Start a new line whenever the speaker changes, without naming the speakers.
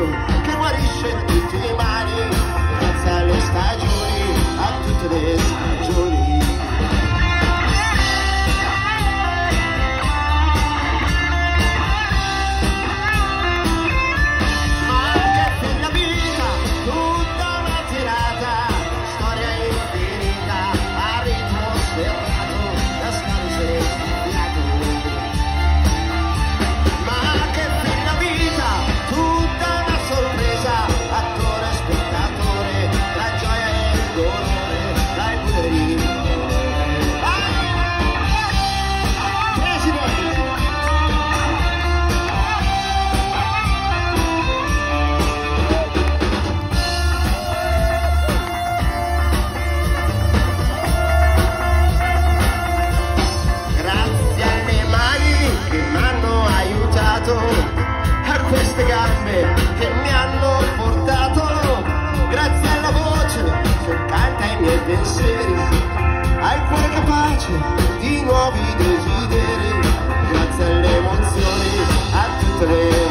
Che guarisce di nuovi desideri, grazie alle emozioni, a tutte le